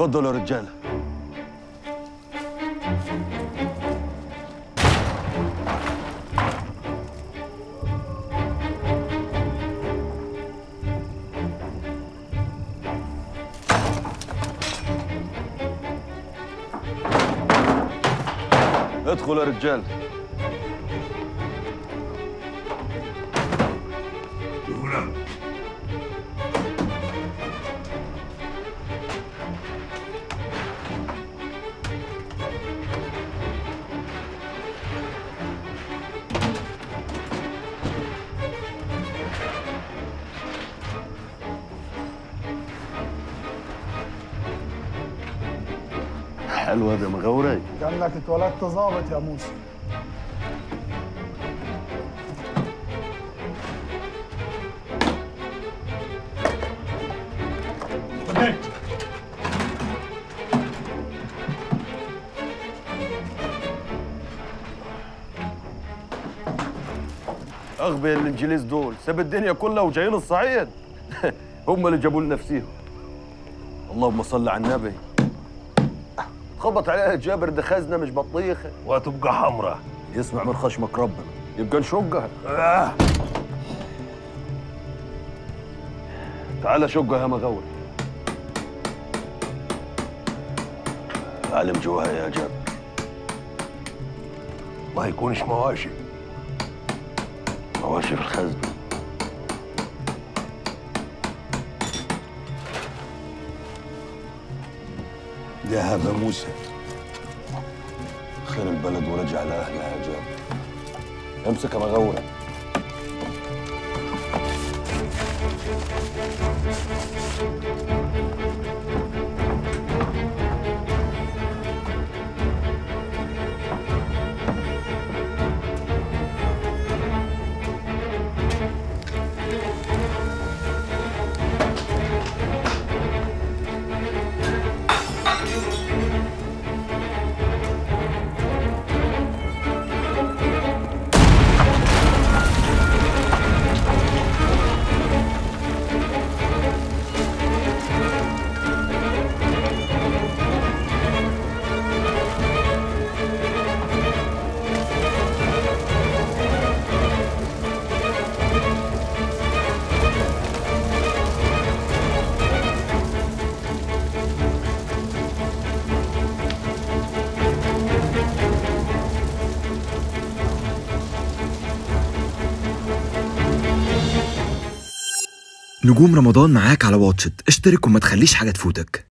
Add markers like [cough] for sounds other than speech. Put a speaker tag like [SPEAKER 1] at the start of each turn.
[SPEAKER 1] اتفضلوا يا رجاله ادخلوا يا رجال. حلوة ده مغوري
[SPEAKER 2] كأنك اتولدت ظابط يا موسى.
[SPEAKER 1] أغبياء الإنجليز دول ساب الدنيا كلها وجايين الصعيد. [laughs] هم اللي جابوا لنا نفسيهم اللهم صل على النبي. خبط عليها جابر ده خزنة مش بطيخه
[SPEAKER 3] وهتبقى حمراء.
[SPEAKER 1] يسمع من خشمك ربنا يبقى نشقها
[SPEAKER 3] آه.
[SPEAKER 1] تعال شقها يا مغول. علم جواها يا جابر.
[SPEAKER 3] ما يكونش مواشي.
[SPEAKER 1] مواشي في الخزنة.
[SPEAKER 3] ذهب موسى.
[SPEAKER 1] خير البلد ورجع لأهلها يا جابر امسك يا
[SPEAKER 4] نجوم رمضان معاك على واتشت. اشترك وما تخليش حاجة تفوتك.